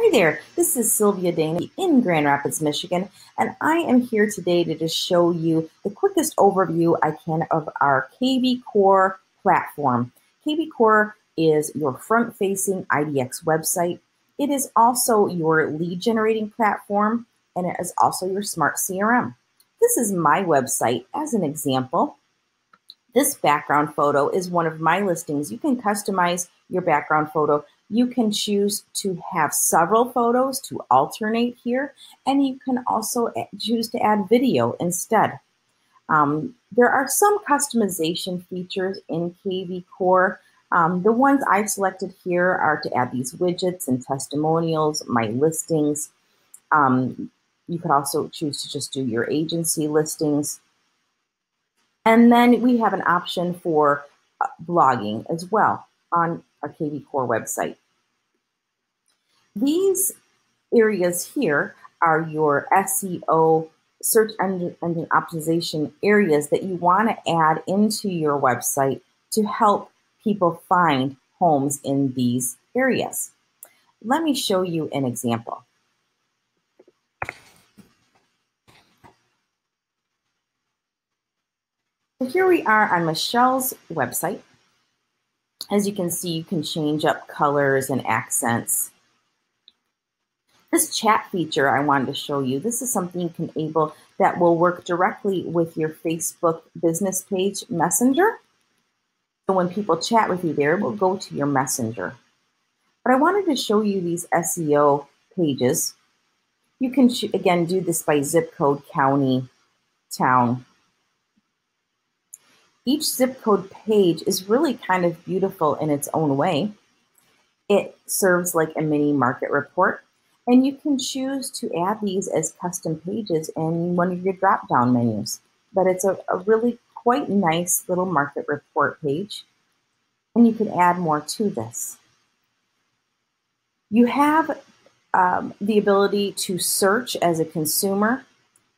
Hi there, this is Sylvia Dana in Grand Rapids, Michigan, and I am here today to just show you the quickest overview I can of our kvCore platform. kvCore is your front-facing IDX website. It is also your lead generating platform, and it is also your smart CRM. This is my website as an example. This background photo is one of my listings. You can customize your background photo. You can choose to have several photos to alternate here, and you can also choose to add video instead. Um, there are some customization features in KV Core. Um, the ones I've selected here are to add these widgets and testimonials, my listings. Um, you could also choose to just do your agency listings. And then we have an option for uh, blogging as well on our kvCore website. These areas here are your SEO search engine, engine optimization areas that you want to add into your website to help people find homes in these areas. Let me show you an example. So here we are on Michelle's website. As you can see, you can change up colors and accents. This chat feature I wanted to show you, this is something you can enable that will work directly with your Facebook business page messenger. So when people chat with you there, it will go to your messenger. But I wanted to show you these SEO pages. You can, again, do this by zip code, county, town, each zip code page is really kind of beautiful in its own way. It serves like a mini market report, and you can choose to add these as custom pages in one of your drop down menus. But it's a, a really quite nice little market report page, and you can add more to this. You have um, the ability to search as a consumer,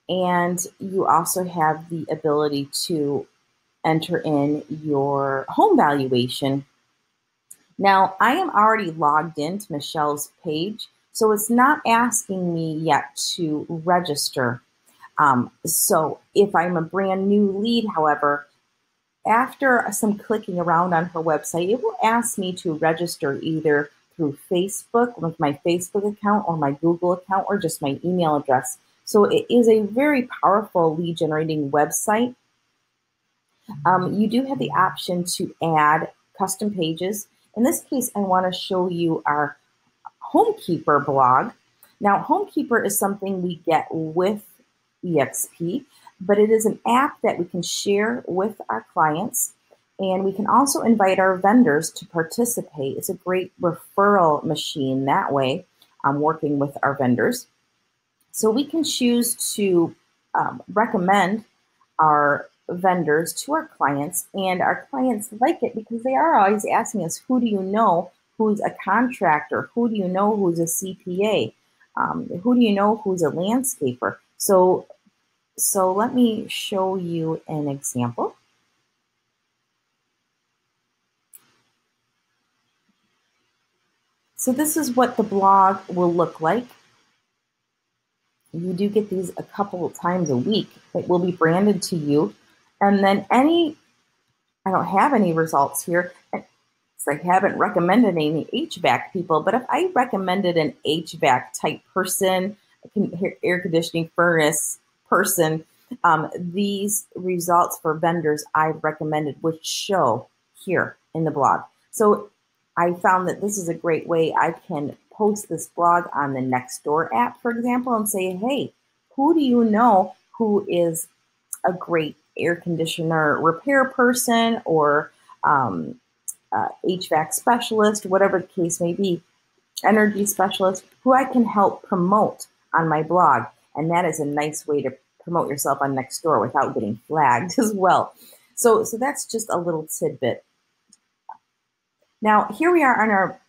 and you also have the ability to enter in your home valuation. Now, I am already logged into Michelle's page, so it's not asking me yet to register. Um, so if I'm a brand new lead, however, after some clicking around on her website, it will ask me to register either through Facebook with my Facebook account or my Google account or just my email address. So it is a very powerful lead generating website um, you do have the option to add custom pages. In this case, I want to show you our Homekeeper blog. Now, Homekeeper is something we get with EXP, but it is an app that we can share with our clients. And we can also invite our vendors to participate. It's a great referral machine that way, um, working with our vendors. So we can choose to um, recommend our vendors to our clients, and our clients like it because they are always asking us, who do you know who's a contractor? Who do you know who's a CPA? Um, who do you know who's a landscaper? So, so let me show you an example. So this is what the blog will look like. You do get these a couple times a week. It will be branded to you. And then any, I don't have any results here. So I haven't recommended any HVAC people, but if I recommended an HVAC type person, air conditioning furnace person, um, these results for vendors I've recommended would show here in the blog. So I found that this is a great way I can post this blog on the Nextdoor app, for example, and say, hey, who do you know who is a great air conditioner repair person or um, uh, HVAC specialist, whatever the case may be, energy specialist, who I can help promote on my blog. And that is a nice way to promote yourself on Nextdoor without getting flagged as well. So, so that's just a little tidbit. Now, here we are on our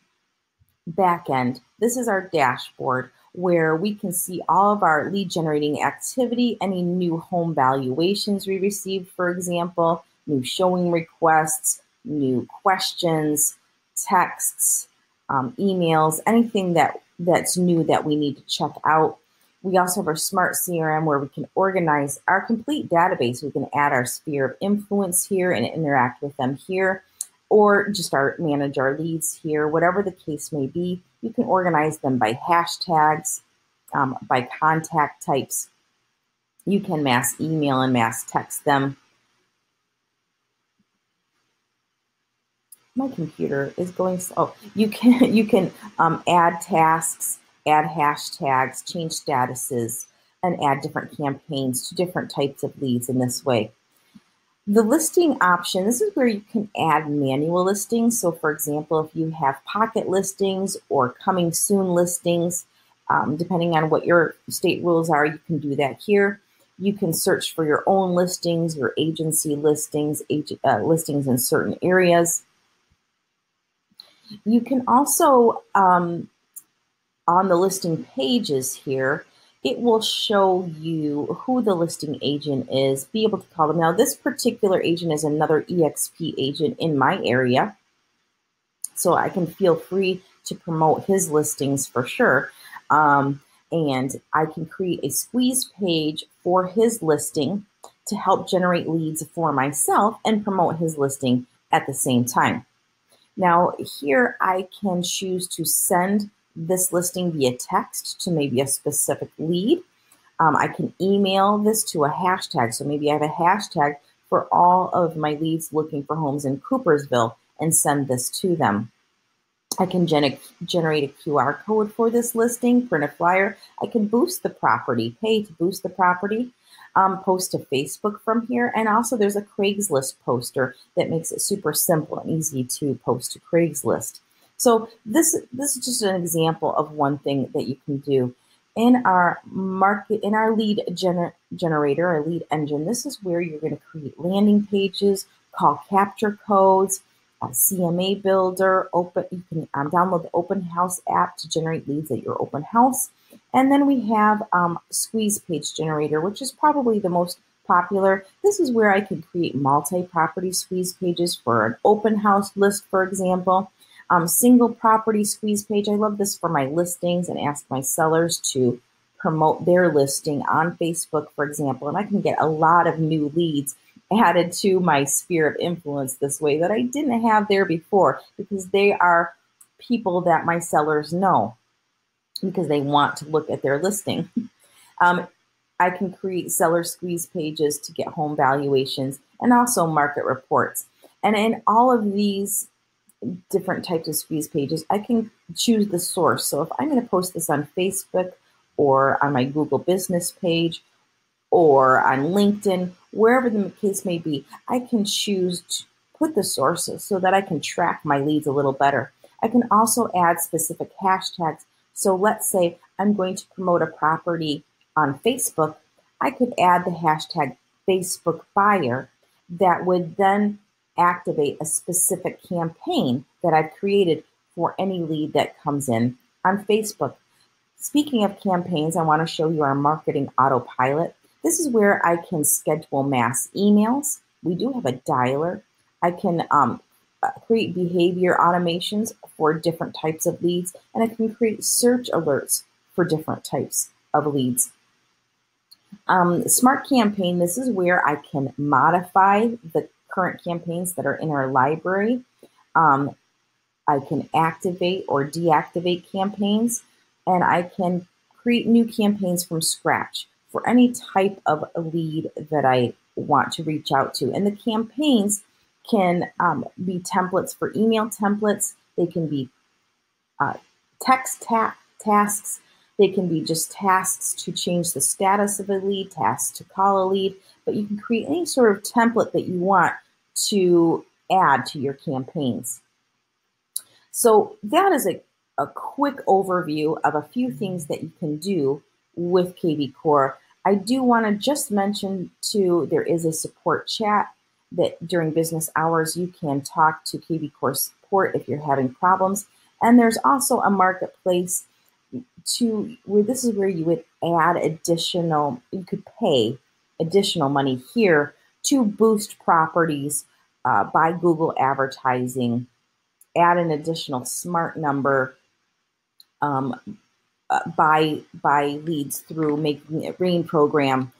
back end. This is our dashboard where we can see all of our lead generating activity, any new home valuations we received, for example, new showing requests, new questions, texts, um, emails, anything that that's new that we need to check out. We also have our smart CRM where we can organize our complete database. We can add our sphere of influence here and interact with them here, or just our manage our leads here, whatever the case may be. You can organize them by hashtags, um, by contact types. You can mass email and mass text them. My computer is going slow. Oh, you can you can um, add tasks add hashtags, change statuses, and add different campaigns to different types of leads in this way. The listing option, this is where you can add manual listings. So, for example, if you have pocket listings or coming soon listings, um, depending on what your state rules are, you can do that here. You can search for your own listings, your agency listings, uh, listings in certain areas. You can also um, on the listing pages here, it will show you who the listing agent is, be able to call them. Now, this particular agent is another EXP agent in my area, so I can feel free to promote his listings for sure. Um, and I can create a squeeze page for his listing to help generate leads for myself and promote his listing at the same time. Now, here I can choose to send this listing via text to maybe a specific lead. Um, I can email this to a hashtag. So maybe I have a hashtag for all of my leads looking for homes in Coopersville and send this to them. I can gen- generate a QR code for this listing, print a flyer. I can boost the property, pay to boost the property, um, post to Facebook from here. And also, there's a Craigslist poster that makes it super simple and easy to post to Craigslist. So this this is just an example of one thing that you can do in our market in our lead gener- generator, our lead engine. This is where you're going to create landing pages, call capture codes, CMA Builder. Open you can um, download the Open House app to generate leads at your open house, and then we have um, Squeeze Page Generator, which is probably the most popular. This is where I can create multi-property squeeze pages for an open house list, for example. Um, single property squeeze page. I love this for my listings and ask my sellers to promote their listing on Facebook, for example. And I can get a lot of new leads added to my sphere of influence this way that I didn't have there before because they are people that my sellers know because they want to look at their listing. Um, I can create seller squeeze pages to get home valuations and also market reports. And in all of these different types of squeeze pages, I can choose the source. So if I'm going to post this on Facebook or on my Google business page or on LinkedIn, wherever the case may be, I can choose to put the sources so that I can track my leads a little better. I can also add specific hashtags. So let's say I'm going to promote a property on Facebook. I could add the hashtag Facebook buyer that would then activate a specific campaign that I've created for any lead that comes in on Facebook. Speaking of campaigns, I want to show you our marketing autopilot. This is where I can schedule mass emails. We do have a dialer. I can um, uh, create behavior automations for different types of leads, and I can create search alerts for different types of leads. Um, Smart Campaign, this is where I can modify the current campaigns that are in our library. Um, I can activate or deactivate campaigns, and I can create new campaigns from scratch for any type of lead that I want to reach out to. And the campaigns can um, be templates for email templates, they can be uh, text ta- tasks, they can be just tasks to change the status of a lead, tasks to call a lead, but you can create any sort of template that you want to add to your campaigns. So that is a, a quick overview of a few things that you can do with kvCore. I do want to just mention too, there is a support chat that during business hours you can talk to kvCore support if you're having problems. And there's also a marketplace to where this is where you would add additional, you could pay additional money here to boost properties uh, by Google advertising, add an additional smart number, um, uh, buy buy leads through making it rain program.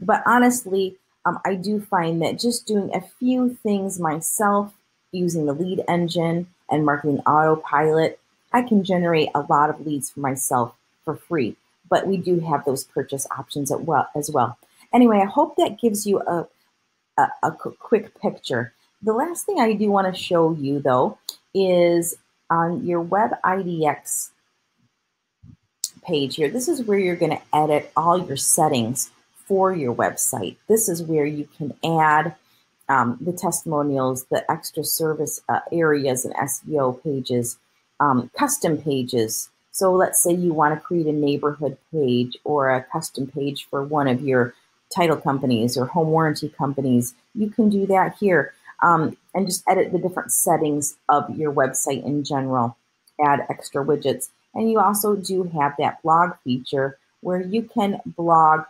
But honestly, um, I do find that just doing a few things myself using the lead engine and marketing autopilot, I can generate a lot of leads for myself for free. But we do have those purchase options as well. As well. Anyway, I hope that gives you a, a, a quick picture. The last thing I do want to show you though is on your web IDX page here. This is where you're going to edit all your settings for your website. This is where you can add um, the testimonials, the extra service uh, areas and SEO pages, um, custom pages. So let's say you want to create a neighborhood page or a custom page for one of your title companies or home warranty companies. You can do that here um, and just edit the different settings of your website in general, add extra widgets. And you also do have that blog feature where you can blog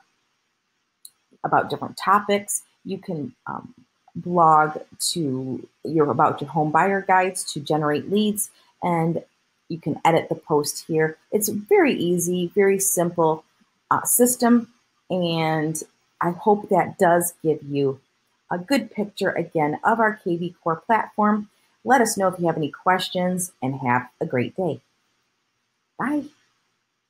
about different topics. You can um, blog to your about your home buyer guides to generate leads and you can edit the post here. It's very easy, very simple uh, system and I hope that does give you a good picture again of our kvCore platform. Let us know if you have any questions and have a great day. Bye.